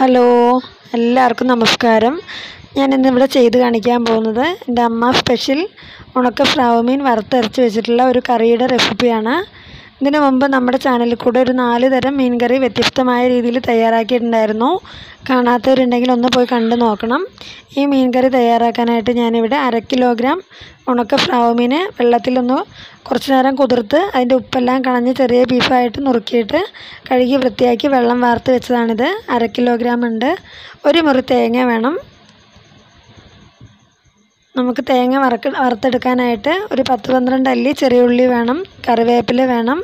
Hello എല്ലാവർക്കും നമസ്കാരം. ഞാൻ ഇന്നിവിടെ ചെയ്ത് കാണിക്കാൻ പോകുന്നത് എന്റെ അമ്മ സ്പെഷ്യൽ ഉണക്ക ഫ്രാവ് മീൻ വറുത്തരച്ച് വെച്ചിട്ടുള്ള ഒരു കറിയുടെ റെസിപ്പിയാണ് ഇതിനു മുമ്പ് നമ്മുടെ ചാനലിൽ കൂടെ ഒരു നാല് തരം മീൻ കറി വ്യത്യസ്തമായ രീതിയിൽ തയ്യാറാക്കിയിട്ടുണ്ടായിരുന്നു. കാണാത്തവരുണ്ടെങ്കിൽ ഒന്ന് പോയി കണ്ടു നോക്കണം. ഈ മീൻ കറി തയ്യാറാക്കാനായിട്ട് ഞാനിവിടെ അര കിലോഗ്രാം ഉണക്ക ഫ്രാവ് മീൻ വെള്ളത്തിലൊന്ന് കുറച്ച് നേരം കുതിർത്ത് അതിന്റെ ഉപ്പെല്ലാം കളഞ്ഞ് ചെറിയ പീസായിട്ട് നുറുക്കിയിട്ട് കഴുകി വൃത്തിയാക്കി വെള്ളം വാർത്ത് വെച്ചതാണിത്. അര കിലോഗ്രാം ഉണ്ട്. ഒരു മുറി തേങ്ങ വേണം. നമുക്ക് തേങ്ങ വറക്ക വറുത്തെടുക്കാനായിട്ട് ഒരു പത്ത് പന്ത്രണ്ട് അല്ലി ചെറിയ ഉള്ളി വേണം കറിവേപ്പില വേണം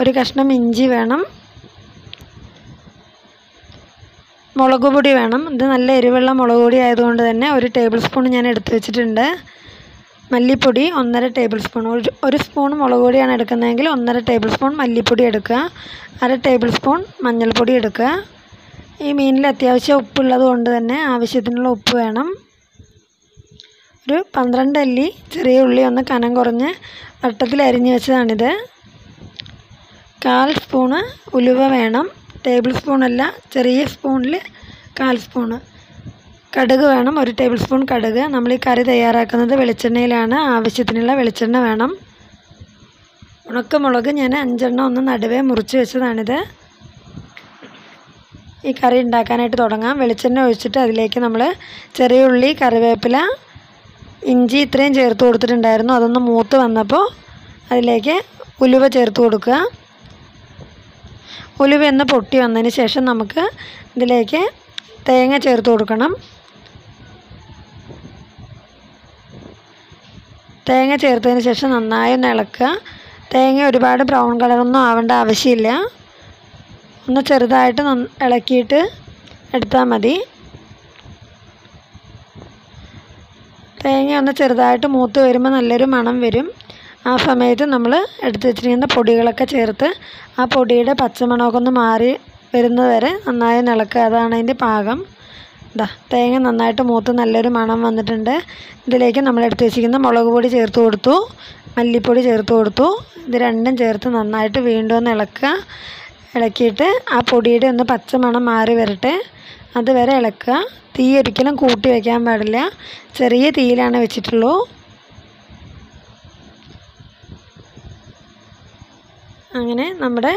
ഒരു കഷ്ണം ഇഞ്ചി വേണം മുളക് പൊടി വേണം. ഇത് നല്ല എരിവുള്ള മുളക് പൊടി ആയതുകൊണ്ട് തന്നെ ഒരു ടേബിൾ സ്പൂൺ ഞാൻ എടുത്ത് വെച്ചിട്ടുണ്ട്. മല്ലിപ്പൊടി ഒന്നര ടേബിൾ സ്പൂൺ ഒരു ഒരു സ്പൂൺ മുളക് പൊടിയാണ് എടുക്കുന്നതെങ്കിൽ ഒന്നര ടേബിൾ സ്പൂൺ മല്ലിപ്പൊടി എടുക്കുക. അര ടേബിൾ സ്പൂൺ മഞ്ഞൾപ്പൊടി എടുക്കുക. ഈ മീനിൽ അത്യാവശ്യം ഉപ്പുള്ളത് കൊണ്ട് തന്നെ ആവശ്യത്തിനുള്ള ഉപ്പ് വേണം. ഒരു പന്ത്രണ്ട് അല്ലി ചെറിയ ഉള്ളി ഒന്ന് കനം കുറഞ്ഞ് വട്ടത്തിൽ അരിഞ്ഞ് വെച്ചതാണിത്. കാൽ സ്പൂണ് ഉലുവ വേണം. ടേബിൾ സ്പൂണല്ല ചെറിയ സ്പൂണിൽ കാൽ സ്പൂണ്. കടുക് വേണം ഒരു ടേബിൾ സ്പൂൺ കടുക്. നമ്മൾ ഈ കറി തയ്യാറാക്കുന്നത് വെളിച്ചെണ്ണയിലാണ്. ആവശ്യത്തിനുള്ള വെളിച്ചെണ്ണ വേണം. ഉണക്കമുളക് ഞാൻ അഞ്ചെണ്ണം ഒന്ന് നടുവേ മുറിച്ച് വെച്ചതാണിത്. ഈ കറി ഉണ്ടാക്കാനായിട്ട് തുടങ്ങാം. വെളിച്ചെണ്ണ ഒഴിച്ചിട്ട് അതിലേക്ക് നമ്മൾ ചെറിയ ഉള്ളി കറിവേപ്പില ഇഞ്ചി ഇത്രയും ചേർത്ത് കൊടുത്തിട്ടുണ്ടായിരുന്നു. അതൊന്ന് മൂത്ത് വന്നപ്പോൾ അതിലേക്ക് ഉലുവ ചേർത്ത് കൊടുക്കുക. ഉലുവ ഒന്ന് പൊട്ടി വന്നതിന് ശേഷം നമുക്ക് ഇതിലേക്ക് തേങ്ങ ചേർത്ത് കൊടുക്കണം. തേങ്ങ ചേർത്തതിന് ശേഷം നന്നായി ഒന്ന് ഇളക്കുക. തേങ്ങ ഒരുപാട് ബ്രൗൺ കളറൊന്നും ആവേണ്ട ആവശ്യമില്ല. ഒന്ന് ചെറുതായിട്ട് ഇളക്കിയിട്ട് എടുത്താൽ മതി. തേങ്ങ ഒന്ന് ചെറുതായിട്ട് മൂത്ത് വരുമ്പോൾ നല്ലൊരു മണം വരും. ആ സമയത്ത് നമ്മൾ എടുത്ത് വെച്ചിരിക്കുന്ന പൊടികളൊക്കെ ചേർത്ത് ആ പൊടിയുടെ പച്ചമണമൊക്കെ ഒന്ന് മാറി വരുന്നത് വരെ നന്നായി നിളക്കുക അതാണ് അതിന്റെ പാകം. ഇതാ തേങ്ങ നന്നായിട്ട് മൂത്ത് നല്ലൊരു മണം വന്നിട്ടുണ്ട്. ഇതിലേക്ക് നമ്മൾ എടുത്ത് വെച്ചിരിക്കുന്ന മുളക് പൊടി ചേർത്ത് കൊടുത്തു. മല്ലിപ്പൊടി ചേർത്ത് കൊടുത്തു. ഇത് രണ്ടും ചേർത്ത് നന്നായിട്ട് വീണ്ടും ഒന്ന് ഇളക്കുക. ഇളക്കിയിട്ട് ആ പൊടിയുടെ ഒന്ന് പച്ചമണം മാറി വരട്ടെ. അതുവരെ ഇളക്കുക. തീ ഒരിക്കലും കൂട്ടി വയ്ക്കാൻ പാടില്ല. ചെറിയ തീയിലാണ് വെച്ചിട്ടുള്ളൂ. അങ്ങനെ നമ്മുടെ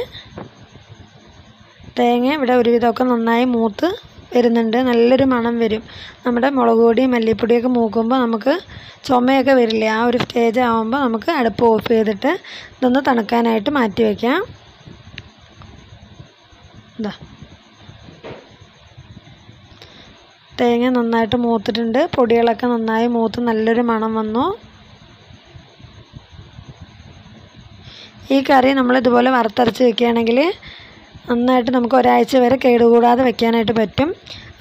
തേങ്ങ ഇവിടെ ഒരുവിധമൊക്കെ നന്നായി മൂത്ത് വരുന്നുണ്ട്. നല്ലൊരു മണം വരും. നമ്മുടെ മുളക് പൊടിയും മല്ലിപ്പൊടിയൊക്കെ മൂക്കുമ്പോൾ നമുക്ക് ചുമയൊക്കെ വരില്ലേ? ആ ഒരു സ്റ്റേജ് ആകുമ്പോൾ നമുക്ക് അടുപ്പ് ഓഫ് ചെയ്തിട്ട് ഇതൊന്ന് തണുക്കാനായിട്ട് മാറ്റി വയ്ക്കാം ഇതാ തേങ്ങ നന്നായിട്ട് മൂത്തിട്ടുണ്ട്. പൊടികളൊക്കെ നന്നായി മൂത്ത് നല്ലൊരു മണം വന്നു. ഈ കറി നമ്മൾ ഇതുപോലെ വറുത്തരച്ച് വെക്കുകയാണെങ്കിൽ നന്നായിട്ട് നമുക്ക് ഒരാഴ്ച വരെ കേടുകൂടാതെ വെക്കാനായിട്ട് പറ്റും.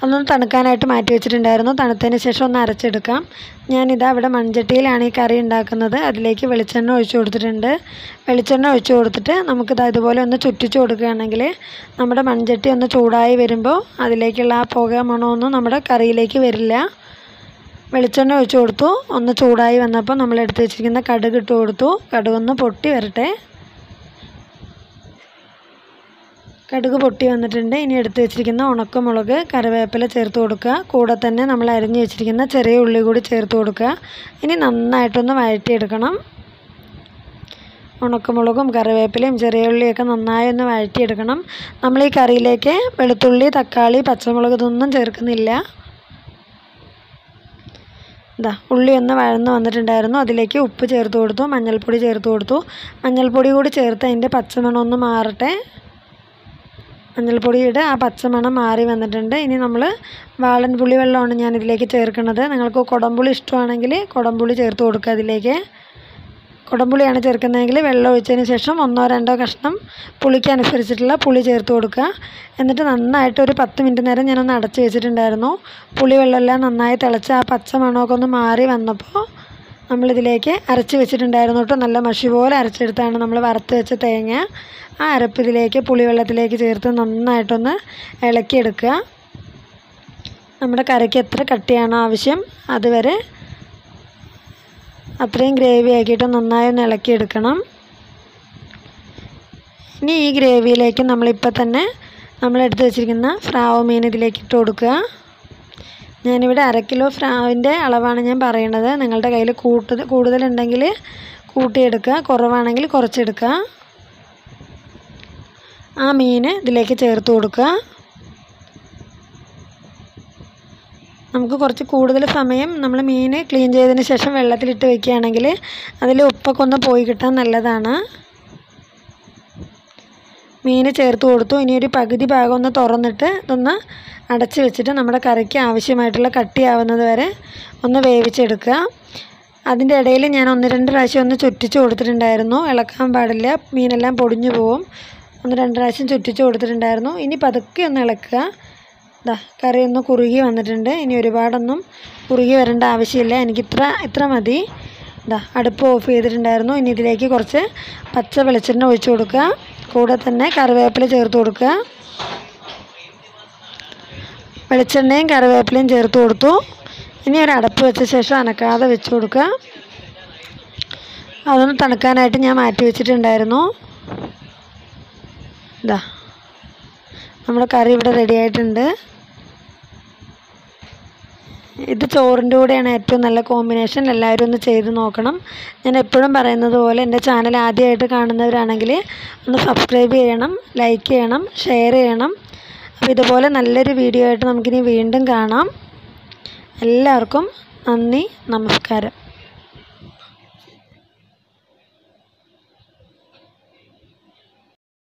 അതൊന്ന് തണുക്കാനായിട്ട് മാറ്റി വെച്ചിട്ടുണ്ടായിരുന്നു. തണുത്തതിന് ശേഷം ഒന്ന് അരച്ചെടുക്കാം. ഞാനിതാ ഇവിടെ മൺചട്ടിയിലാണ് ഈ കറി ഉണ്ടാക്കുന്നത്. അതിലേക്ക് വെളിച്ചെണ്ണ ഒഴിച്ചു കൊടുത്തിട്ടുണ്ട്. വെളിച്ചെണ്ണ ഒഴിച്ചു കൊടുത്തിട്ട് നമുക്കിത് ഇതുപോലെ ഒന്ന് ചുറ്റിച്ചു കൊടുക്കുകയാണെങ്കിൽ നമ്മുടെ മൺചട്ടി ഒന്ന് ചൂടായി വരുമ്പോൾ അതിലേക്കുള്ള ആ പുക മണമൊന്നും നമ്മുടെ കറിയിലേക്ക് വരില്ല. വെളിച്ചെണ്ണ ഒഴിച്ചു കൊടുത്തു. ഒന്ന് ചൂടായി വന്നപ്പോൾ നമ്മൾ എടുത്ത് വെച്ചിരിക്കുന്ന കടുക് ഇട്ട് കൊടുത്തു. കടുകൊന്ന് പൊട്ടി വരട്ടെ. കടുക് പൊട്ടി വന്നിട്ടുണ്ട്. ഇനി എടുത്തു വെച്ചിരിക്കുന്ന ഉണക്കമുളക് കറിവേപ്പില ചേർത്ത് കൊടുക്കുക. കൂടെ തന്നെ നമ്മൾ അരിഞ്ഞ് വെച്ചിരിക്കുന്ന ചെറിയ ഉള്ളി കൂടി ചേർത്ത് കൊടുക്കുക. ഇനി നന്നായിട്ടൊന്ന് വഴറ്റിയെടുക്കണം. ഉണക്കമുളകും കറിവേപ്പിലയും ചെറിയ ഉള്ളിയൊക്കെ നന്നായി ഒന്ന് വഴറ്റിയെടുക്കണം. നമ്മൾ ഈ കറിയിലേക്ക് വെളുത്തുള്ളി തക്കാളി പച്ചമുളക് ഇതൊന്നും ചേർക്കുന്നില്ല. ഇതാ ഉള്ളി ഒന്ന് വഴന്ന് വന്നിട്ടുണ്ടായിരുന്നു. അതിലേക്ക് ഉപ്പ് ചേർത്ത് കൊടുത്തു മഞ്ഞൾപ്പൊടി ചേർത്ത് കൊടുത്തു. മഞ്ഞൾപ്പൊടി കൂടി ചേർത്ത് അതിന്റെ പച്ചമണം ഒന്ന് മാറട്ടെ. മഞ്ഞൾപ്പൊടിയുടെ ആ പച്ചമണം മാറി വന്നിട്ടുണ്ട്. ഇനി നമ്മൾ വാളൻ പുളി വെള്ളമാണ് ഞാൻ ഇതിലേക്ക് ചേർക്കുന്നത്. നിങ്ങൾക്ക് കുടംപുളി ഇഷ്ടമാണെങ്കിൽ കുടംപുളി ചേർത്ത് കൊടുക്കുക അതിലേക്ക്. കുടംപുളിയാണ് ചേർക്കുന്നതെങ്കിൽ വെള്ളം ഒഴിച്ചതിന് ശേഷം ഒന്നോ രണ്ടോ കഷ്ണം പുളിക്കനുസരിച്ചിട്ടുള്ള പുളി ചേർത്ത് കൊടുക്കുക. എന്നിട്ട് നന്നായിട്ട് ഒരു പത്ത് മിനിറ്റ് നേരം ഞാനൊന്ന് അടച്ച് വെച്ചിട്ടുണ്ടായിരുന്നു. പുളി വെള്ളമെല്ലാം നന്നായി തിളച്ച് ആ പച്ച മണമൊക്കെ ഒന്ന് മാറി വന്നപ്പോൾ നമ്മളിതിലേക്ക് അരച്ച് വെച്ചിട്ടുണ്ടായിരുന്നു കേട്ടോ. നല്ല മഷി പോലെ അരച്ചെടുത്താണ് നമ്മൾ വറുത്ത് വെച്ച തേങ്ങ. ആ അരപ്പ് ഇതിലേക്ക് പുളിവെള്ളത്തിലേക്ക് ചേർത്ത് നന്നായിട്ടൊന്ന് ഇളക്കിയെടുക്കുക. നമ്മുടെ കറിക്ക് എത്ര കട്ടിയാണോ ആവശ്യം അതുവരെ അത്രയും ഗ്രേവി ആക്കിയിട്ട് നന്നായി ഒന്ന് ഇളക്കിയെടുക്കണം. ഇനി ഈ ഗ്രേവിയിലേക്ക് നമ്മളിപ്പോൾ തന്നെ നമ്മളെടുത്ത് വെച്ചിരിക്കുന്ന ഫ്രാവ് മീൻ ഇതിലേക്ക് ഇട്ട് കൊടുക്കുക. ഞാനിവിടെ അര കിലോ ഫ്രാവിന്റെ അളവാണ് ഞാൻ പറയണത്. നിങ്ങളുടെ കയ്യിൽ കൂട്ട കൂടുതലുണ്ടെങ്കിൽ കൂട്ടിയെടുക്കുക. കുറവാണെങ്കിൽ കുറച്ചെടുക്കുക. ആ മീൻ ഇതിലേക്ക് ചേർത്ത് കൊടുക്കുക. നമുക്ക് കുറച്ച് കൂടുതൽ സമയം നമ്മൾ മീൻ ക്ലീൻ ചെയ്തതിന് ശേഷം വെള്ളത്തിലിട്ട് വെക്കുകയാണെങ്കിൽ അതിൽ ഉപ്പൊക്കെ ഒന്ന് പോയി കിട്ടാൻ നല്ലതാണ്. മീൻ ചേർത്ത് കൊടുത്തു. ഇനി ഒരു പകുതി ഭാഗം ഒന്ന് തുറന്നിട്ട് ഇതൊന്ന് അടച്ച് വെച്ചിട്ട് നമ്മുടെ കറിക്ക് ആവശ്യമായിട്ടുള്ള കട്ടിയാവുന്നത് വരെ ഒന്ന് വേവിച്ചെടുക്കുക. അതിന്റെ ഇടയിൽ ഞാൻ ഒന്ന് രണ്ട് പ്രാവശ്യം ഒന്ന് ചുറ്റിച്ച് കൊടുത്തിട്ടുണ്ടായിരുന്നു. ഇളക്കാൻ പാടില്ല. മീനെല്ലാം പൊടിഞ്ഞു പോവും. ഒന്ന് രണ്ട് പ്രാവശ്യം ചുറ്റിച്ച് കൊടുത്തിട്ടുണ്ടായിരുന്നു. ഇനി പതുക്കെ ഒന്ന് ഇളക്കുക. ഇതാ കറി ഒന്ന് കുറുകി വന്നിട്ടുണ്ട്. ഇനി ഒരുപാടൊന്നും കുറുകി വരേണ്ട ആവശ്യമില്ല. എനിക്ക് ഇത്ര ഇത്ര മതി. ഇതാ അടുപ്പ് ഓഫ് ചെയ്തിട്ടുണ്ടായിരുന്നു. ഇനി ഇതിലേക്ക് കുറച്ച് പച്ച വെളിച്ചെണ്ണ ഒഴിച്ചു കൊടുക്കുക. കൂടെ തന്നെ കറിവേപ്പില ചേർത്ത് കൊടുക്കുക. വെളിച്ചെണ്ണയും കറിവേപ്പിലയും ചേർത്ത് കൊടുത്തു. ഇനി ഒരു അടപ്പ് വെച്ച ശേഷം അനക്കാതെ വെച്ച് കൊടുക്കുക. അതൊന്ന് തണുക്കാനായിട്ട് ഞാൻ മാറ്റി വെച്ചിട്ടുണ്ടായിരുന്നു. ഇതാ. നമ്മുടെ കറി ഇവിടെ റെഡി ആയിട്ടുണ്ട്. ഇത് ചോറിന്റെ കൂടെയാണ് ഏറ്റവും നല്ല കോമ്പിനേഷൻ എല്ലാവരും ഒന്ന് ചെയ്ത് നോക്കണം. ഞാൻ എപ്പോഴും പറയുന്നത് പോലെ എന്റെ ചാനൽ ആദ്യമായിട്ട് കാണുന്നവരാണെങ്കിൽ ഒന്ന് സബ്സ്ക്രൈബ് ചെയ്യണം ലൈക്ക് ചെയ്യണം ഷെയർ ചെയ്യണം. അപ്പോൾ ഇതുപോലെ നല്ലൊരു വീഡിയോ ആയിട്ട് നമുക്കിനി വീണ്ടും കാണാം. എല്ലാവർക്കും നന്ദി നമസ്കാരം.